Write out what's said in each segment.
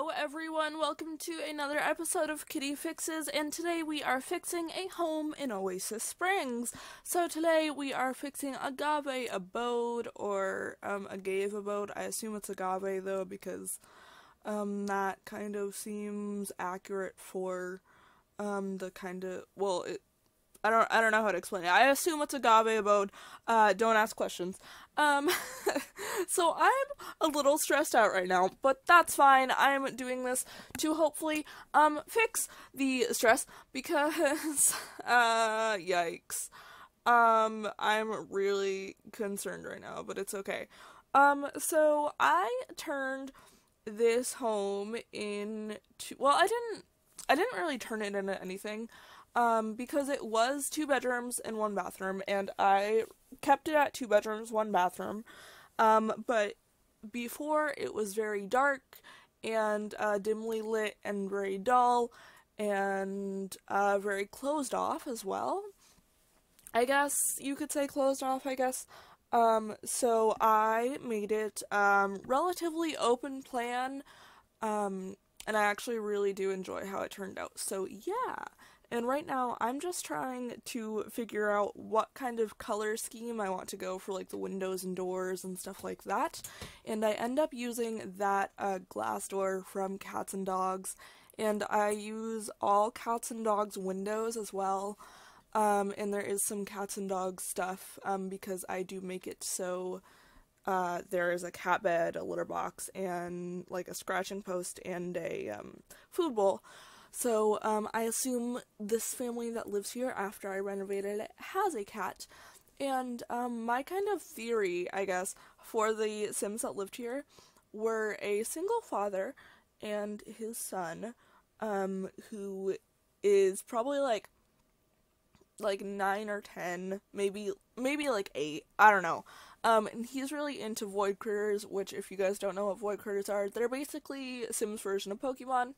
Hello, everyone. Welcome to another episode of Kitty Fixes, and today we are fixing a home in Oasis Springs. So today we are fixing Agave Abode or um, Agave Abode. I assume it's Agave though because um, that kind of seems accurate for um, the kind of well, it, I don't I don't know how to explain it. I assume it's agave abode. Uh, don't ask questions. Um, so I'm a little stressed out right now, but that's fine. I'm doing this to hopefully um fix the stress because uh yikes. Um, I'm really concerned right now, but it's okay. Um, so I turned this home into well, I didn't I didn't really turn it into anything um, because it was two bedrooms and one bathroom, and I kept it at two bedrooms, one bathroom. Um, but before it was very dark and uh, dimly lit and very dull and uh, very closed off as well. I guess you could say closed off, I guess. Um, so I made it um, relatively open plan, um, and I actually really do enjoy how it turned out. So yeah, and right now, I'm just trying to figure out what kind of color scheme I want to go for, like the windows and doors and stuff like that. And I end up using that uh, glass door from Cats and Dogs. And I use all Cats and Dogs windows as well. Um, and there is some Cats and Dogs stuff um, because I do make it so uh, there is a cat bed, a litter box, and like a scratching post and a um, food bowl. So um, I assume this family that lives here after I renovated it has a cat. And um, my kind of theory, I guess, for the Sims that lived here were a single father and his son, um, who is probably like like nine or ten, maybe maybe like eight. I don't know. Um, and he's really into void critters, which if you guys don't know what void critters are, they're basically Sims version of Pokemon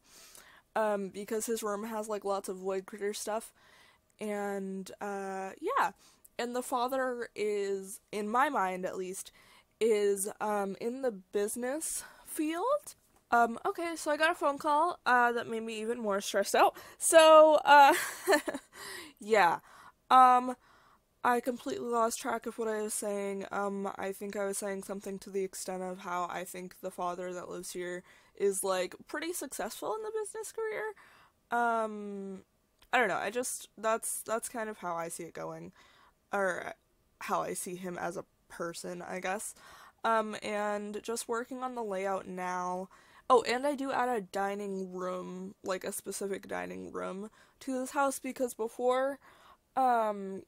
um, because his room has like lots of void critter stuff. And uh, yeah, and the father is, in my mind at least, is um, in the business field. Um, okay, so I got a phone call uh, that made me even more stressed out. So, uh, yeah. Um, I completely lost track of what I was saying. Um, I think I was saying something to the extent of how I think the father that lives here is like pretty successful in the business career. Um, I don't know. I just that's that's kind of how I see it going, or how I see him as a person, I guess. Um, and just working on the layout now. Oh, and I do add a dining room, like a specific dining room to this house because before, um,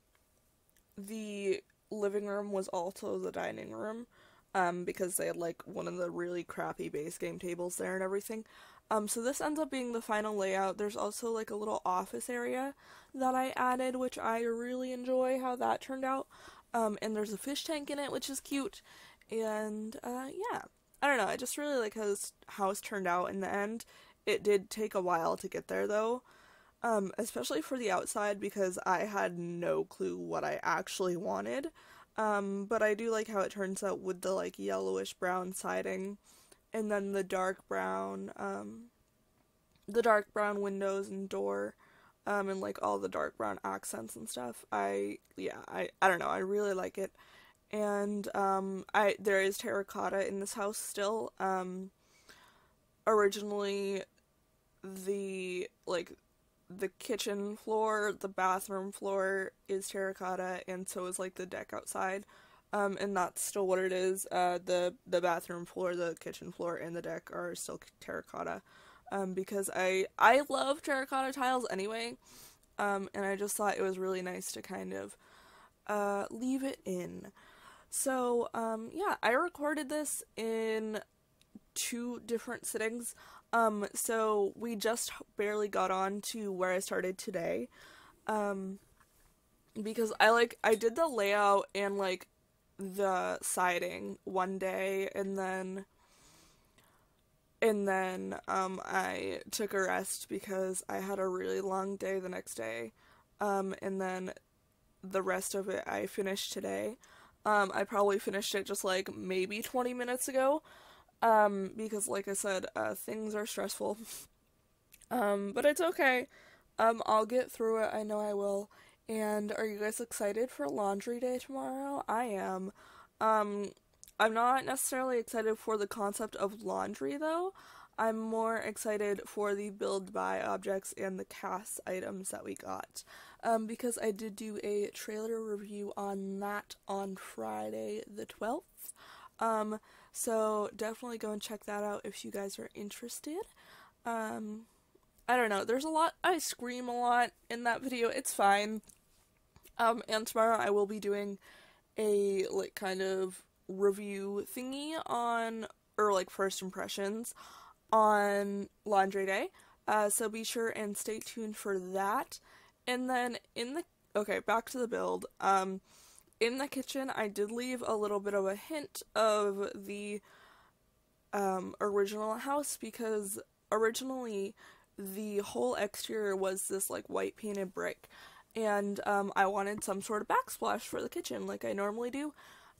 the living room was also the dining room um, because they had like one of the really crappy base game tables there and everything. Um, so this ends up being the final layout. There's also like a little office area that I added, which I really enjoy how that turned out. Um, and there's a fish tank in it, which is cute. And uh, yeah, I don't know. I just really like how this house turned out in the end. It did take a while to get there though um, especially for the outside because I had no clue what I actually wanted. Um, but I do like how it turns out with the like yellowish brown siding and then the dark brown, um, the dark brown windows and door, um, and like all the dark brown accents and stuff. I, yeah, I, I don't know, I really like it. And, um, I, there is terracotta in this house still. Um, originally, the, like, the kitchen floor, the bathroom floor is terracotta, and so is like the deck outside. Um, and that's still what it is. Uh, the the bathroom floor, the kitchen floor, and the deck are still terracotta. Um, because I I love terracotta tiles anyway. Um, and I just thought it was really nice to kind of uh, leave it in. So um, yeah, I recorded this in two different sittings. Um, so we just barely got on to where I started today. Um, because I like, I did the layout and like the siding one day and then, and then, um, I took a rest because I had a really long day the next day. Um, and then the rest of it I finished today. Um, I probably finished it just like maybe 20 minutes ago. Um, because like I said, uh, things are stressful. um, but it's okay. Um, I'll get through it. I know I will. And are you guys excited for laundry day tomorrow? I am. Um, I'm not necessarily excited for the concept of laundry though. I'm more excited for the build buy objects and the CAS items that we got. Um, because I did do a trailer review on that on Friday the 12th. Um, so definitely go and check that out if you guys are interested. Um, I don't know, there's a lot, I scream a lot in that video, it's fine. Um, and tomorrow I will be doing a, like, kind of review thingy on, or like first impressions on laundry day. Uh, so be sure and stay tuned for that. And then in the okay, back to the build. Um, in the kitchen, I did leave a little bit of a hint of the um, original house because originally the whole exterior was this like white painted brick, and um, I wanted some sort of backsplash for the kitchen like I normally do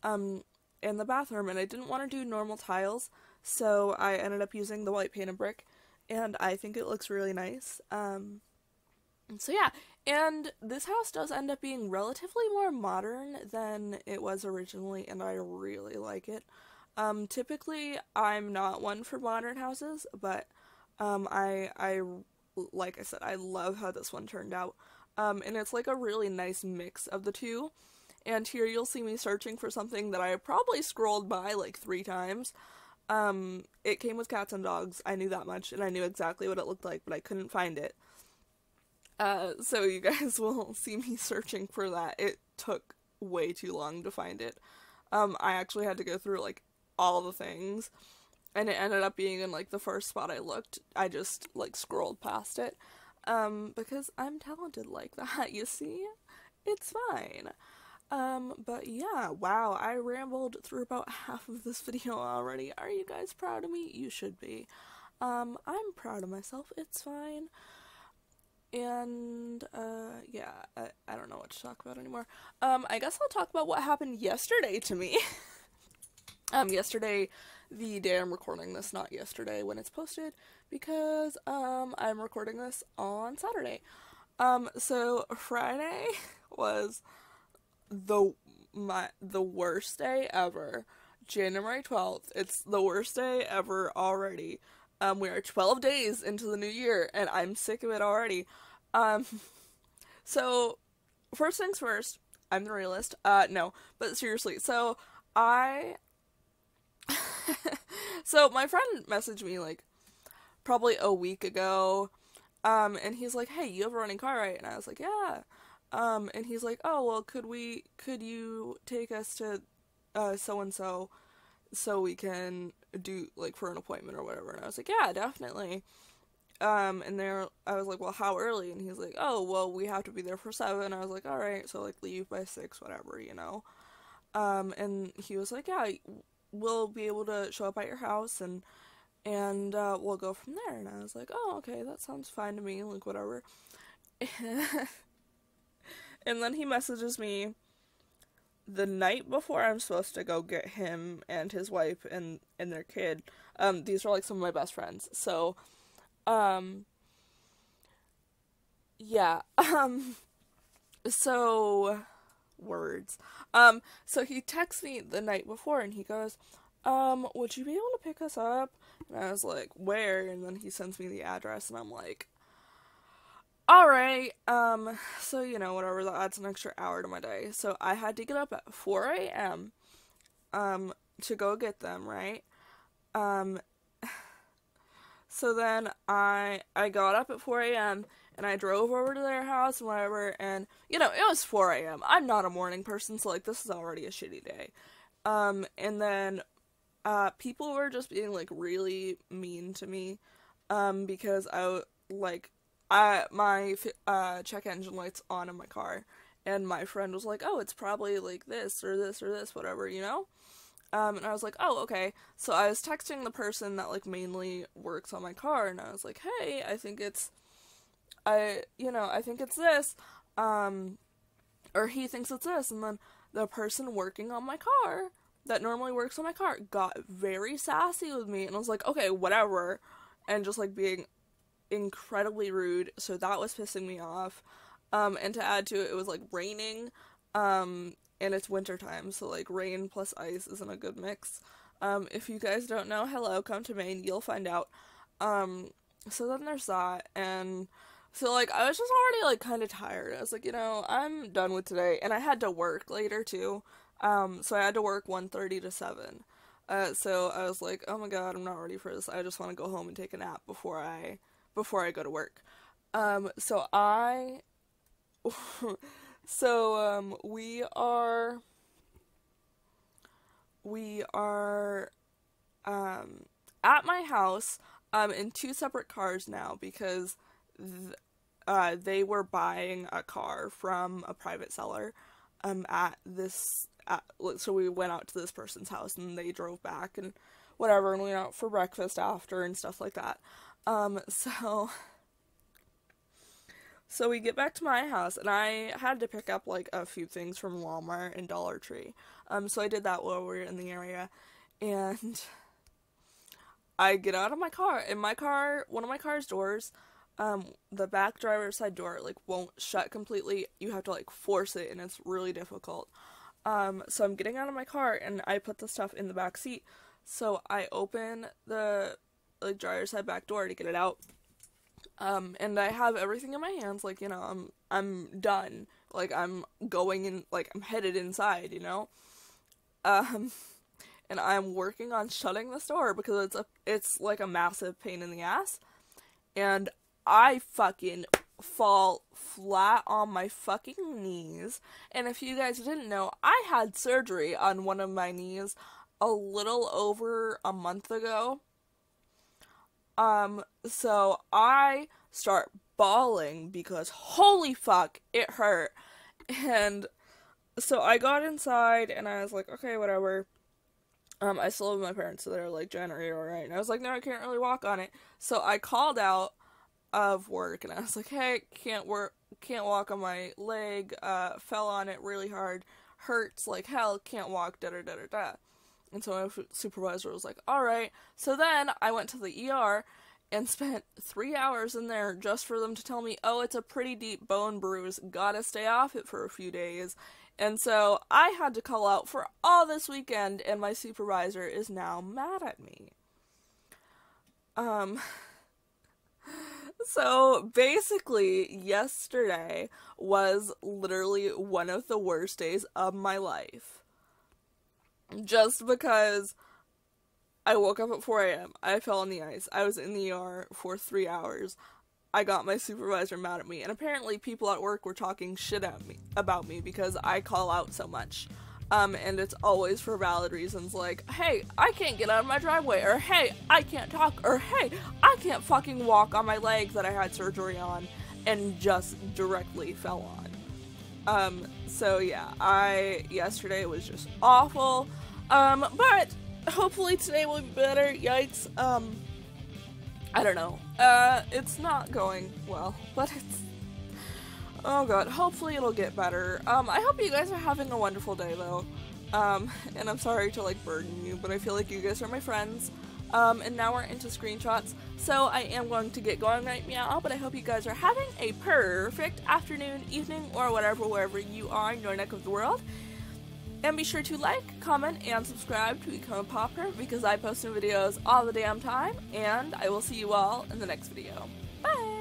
um, in the bathroom, and I didn't want to do normal tiles, so I ended up using the white painted brick, and I think it looks really nice. Um, so yeah, and this house does end up being relatively more modern than it was originally, and I really like it. Um, typically, I'm not one for modern houses, but um, I I like I said, I love how this one turned out. Um, and it's like a really nice mix of the two. And here you'll see me searching for something that I probably scrolled by like three times. Um, it came with cats and dogs. I knew that much, and I knew exactly what it looked like, but I couldn't find it. Uh, so you guys will see me searching for that. It took way too long to find it. Um, I actually had to go through like all the things, and it ended up being in like the first spot I looked. I just like scrolled past it, um, because I'm talented like that. You see, it's fine. Um, but yeah, wow, I rambled through about half of this video already. Are you guys proud of me? You should be. Um, I'm proud of myself. It's fine. And, uh, yeah, I, I don't know what to talk about anymore. Um, I guess I'll talk about what happened yesterday to me. um, yesterday, the day I'm recording this, not yesterday when it's posted, because, um, I'm recording this on Saturday. Um, so Friday was the, my, the worst day ever. January 12th. It's the worst day ever already. Um, we are 12 days into the new year, and I'm sick of it already. Um, so, first things first, I'm the realist. Uh, no, but seriously, so I. so, my friend messaged me, like, probably a week ago, um, and he's like, hey, you have a running car, right? And I was like, yeah. Um, and he's like, oh, well, could we, could you take us to, uh, so and so, so we can do, like, for an appointment or whatever? And I was like, yeah, definitely. Um, and there, I was like, well, how early? And he's like, oh, well, we have to be there for seven. I was like, all right, so like leave by six, whatever, you know. Um, and he was like, yeah, we'll be able to show up at your house and and uh, we'll go from there. And I was like, oh, okay, that sounds fine to me, like whatever. and then he messages me the night before I'm supposed to go get him and his wife and and their kid. Um, these are like some of my best friends, so um yeah. Um so words. Um so he texts me the night before and he goes, "Um, would you be able to pick us up?" And I was like, "Where?" And then he sends me the address and I'm like, all right um so you know whatever that adds an extra hour to my day so i had to get up at 4 a.m um to go get them right um so then I I got up at 4 a.m. and I drove over to their house and whatever, and you know it was 4 a.m. I'm not a morning person, so like this is already a shitty day. Um, and then uh, people were just being like really mean to me, um, because I like My uh check engine lights on in my car, and my friend was like, oh, it's probably like this or this or this, whatever, you know. Um, and I was like, oh, okay. So I was texting the person that like mainly works on my car, and I was like, hey, I think it's, I, you know, I think it's this, um, or he thinks it's this, and then the person working on my car that normally works on my car got very sassy with me and I was like, okay, whatever. And just like being incredibly rude. So that was pissing me off. Um, and to add to it, it was like raining. Um, and it's wintertime. So like rain plus ice isn't a good mix. Um, if you guys don't know, hello, come to Maine, you'll find out. Um, so then there's that. And so like I was just already like kind of tired. I was like, you know, I'm done with today. And I had to work later too. Um, so I had to work 1.30 to 7. Uh, so I was like, oh my god, I'm not ready for this. I just want to go home and take a nap before I before I go to work. Um, so I so um we are we are um at my house um in two separate cars now because th- uh they were buying a car from a private seller um at this at, so we went out to this person's house and they drove back and whatever and we went out for breakfast after and stuff like that. Um so so we get back to my house and I had to pick up like a few things from Walmart and Dollar Tree. Um so I did that while we were in the area and I get out of my car and my car one of my car's doors um the back driver's side door like won't shut completely. You have to like force it and it's really difficult. Um, so I'm getting out of my car and I put the stuff in the back seat. So I open the like driver's side back door to get it out. Um, and I have everything in my hands, like, you know, I'm I'm done. Like I'm going in like I'm headed inside, you know? Um and I'm working on shutting the door because it's a it's like a massive pain in the ass. And I fucking fall flat on my fucking knees. And if you guys didn't know, I had surgery on one of my knees a little over a month ago. Um, so I start bawling because holy fuck, it hurt. And so I got inside and I was like, okay, whatever. Um, I still live with my parents, so they're like, Jen, are you alright? And I was like, no, I can't really walk on it. So I called out of work and I was like, hey, can't work can't walk on my leg, uh, fell on it really hard, hurts like hell, can't walk, da da da da da. And so my supervisor was like, alright. So then I went to the ER and spent three hours in there just for them to tell me, oh, it's a pretty deep bone bruise, gotta stay off it for a few days. And so I had to call out for all this weekend, and my supervisor is now mad at me. Um, so basically, yesterday was literally one of the worst days of my life. Just because I woke up at 4 a.m., I fell on the ice, I was in the ER for three hours. I got my supervisor mad at me, and apparently people at work were talking shit at me about me because I call out so much. Um, and it's always for valid reasons like, hey, I can't get out of my driveway, or hey, I can't talk, or hey, I can't fucking walk on my leg that I had surgery on and just directly fell on. Um, so yeah, I, yesterday was just awful. Um, but hopefully today will be better. Yikes. Um, I don't know. Uh, it's not going well, but it's Oh god, hopefully it'll get better. Um, I hope you guys are having a wonderful day though. Um, and I'm sorry to like burden you, but I feel like you guys are my friends. Um, and now we're into screenshots, so I am going to get going right now, but I hope you guys are having a perfect afternoon, evening, or whatever, wherever you are in your neck of the world. And be sure to like, comment, and subscribe to become a popper because I post new videos all the damn time, and I will see you all in the next video. Bye!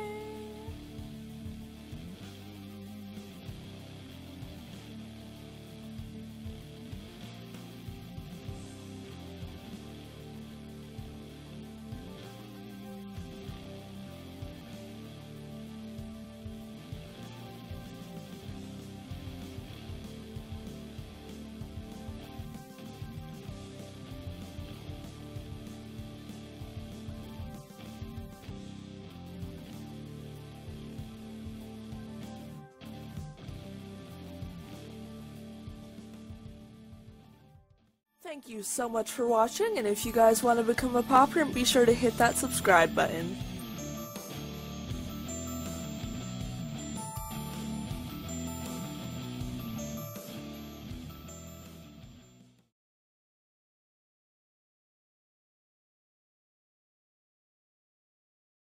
Thank you so much for watching, and if you guys want to become a popper, be sure to hit that subscribe button.